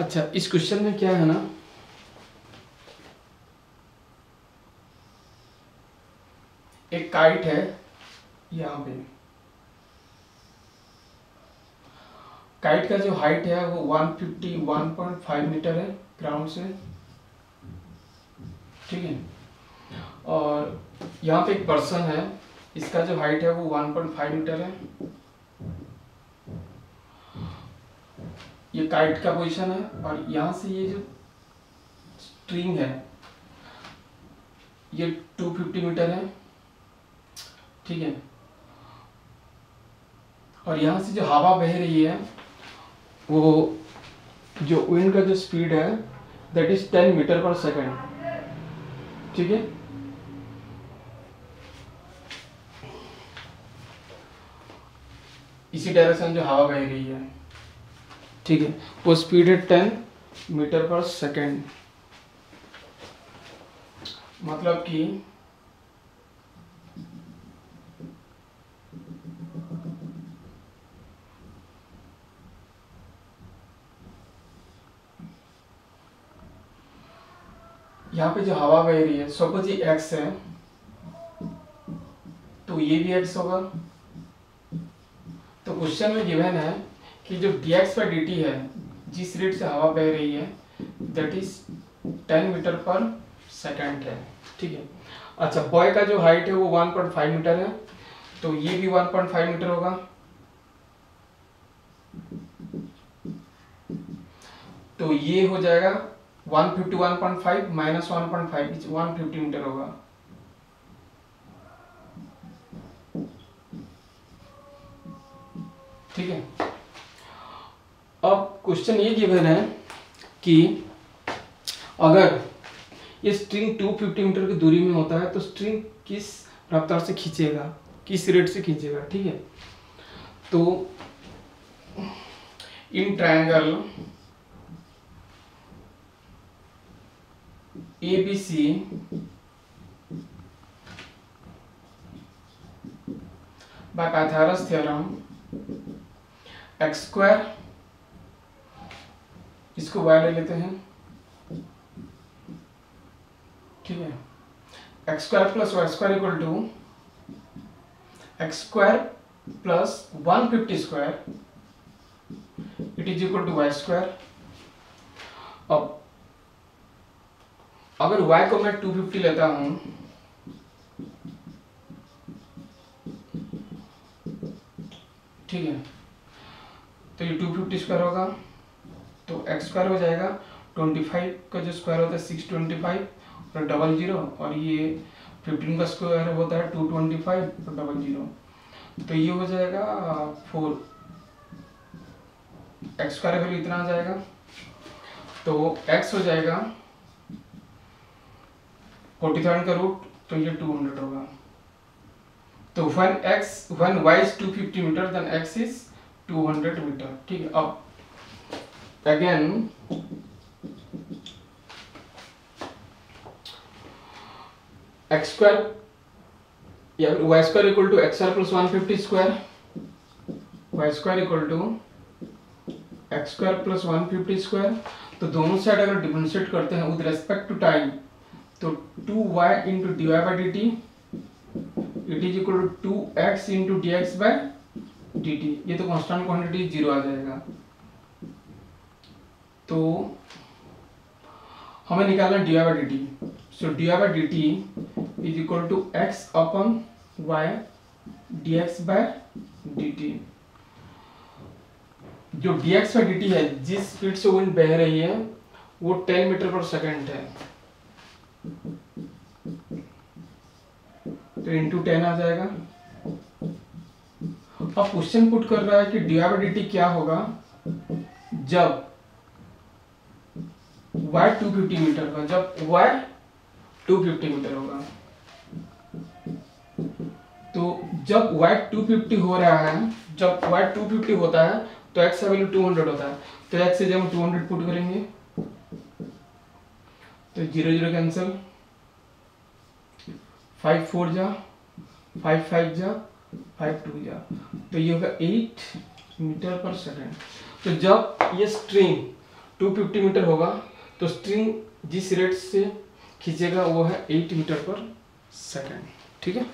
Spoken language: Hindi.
अच्छा इस क्वेश्चन में क्या है ना? एक काइट है, यहाँ पे। काइट का जो हाइट है, वो 151.5 मीटर है ग्राउंड से। ठीक है? और यहाँ पे एक पर्सन है, इसका जो हाइट है, वो 1.5 मीटर है। ये काइट का पोजीशन है और यहाँ से ये जो स्ट्रिंग है, ये 250 मीटर है, ठीक है? और यहाँ से जो हवा बह रही है, वो जो विंड का जो स्पीड है that is 10 metre per second ठीक है? इसी डायरेक्शन जो हवा बह रही है। ठीक है? वो स्पीड है टेन मीटर पर सेकेंड मतलब कि यहाँ पे जो हवा बह रही है, सपोज़ ये एक्स है तो ये भी एक्स होगा। तो क्वेश्चन में गिवन है कि जो बाई डी टी है, जिस रेट से हवा बह रही है that is ten metre per second है, ठीक है? अच्छा बॉय का जो हाइट है वो वन पॉइंट फाइव मीटर है तो ये भी वन पॉइंट फाइव मीटर होगा। तो ये हो जाएगा 151.5 माइनस 1.5 इज़ 150 मीटर होगा। ठीक है? क्वेश्चन ये गिवन है कि अगर ये स्ट्रिंग 250 मीटर की दूरी में होता है तो स्ट्रिंग किस रफ्तार से खींचेगा? किस रेट से खींचेगा? ठीक है? तो in triangle ABC by Pythagoras theorem, x square इसको y ले लेते हैं। ठीक है। X square plus y square equal to x square plus one fifty square it is equal to y square अब, अगर y को मैं 250 लेता हूँ, ठीक है। तो ये 250 स्क्वायर होगा। तो x स्क्वायर हो जाएगा 25 का जो स्क्वायर होता है 625 और डबल ज़ीरो और ये 15 का स्क्वायर होता है 225 और डबल ज़ीरो तो ये हो जाएगा फोर एक्स स्क्वायर वैल्यू इतना आ जाएगा तो x हो जाएगा फोर्टी सेवन का रूट तो ये टू हंड्रेड होगा। तो one x one y is two fifty metre then x is two hundred metre ठीक है? अब स्क्वायर या y square equal to x r plus one fifty square y square equal to x square plus one fifty square तो दोनों साइड अगर डिफ्रेंशिएट करते हैं विद रेस्पेक्ट टू टाइम तो two y into d y by d t it is equal to two x into d x by d t ये तो कॉन्स्टेंट क्वांटिटी ज़ीरो आ जाएगा। तो हमें निकालना d y by d t so d y by d t is equal to x upon y d x by d t जो d x by d t है, जिस स्पीड से विंड बह रही है, वो टेन मीटर पर सेकेंड है। तो इंटू टेन आ जाएगा। अब क्वेश्चन पुट कर रहा है कि डिवाइडिटी क्या होगा? जब y 250 मीटर का, जब y 250 मीटर होगा। तो जब y 250 हो रहा है, जब y 250 होता है तो x का वैल्यू 200 होता है। तो x से जब हम 200 पुट करेंगे तो zero zero cancel five four जा फाइव फाइव जा फाइव टू जा। तो ये होगा एट मीटर पर सेकेंड तो जब ये स्ट्रिंग 250 मीटर होगा तो स्ट्रिंग जिस रेट से खींचेगा वो है एट मीटर पर सेकेंड ठीक है?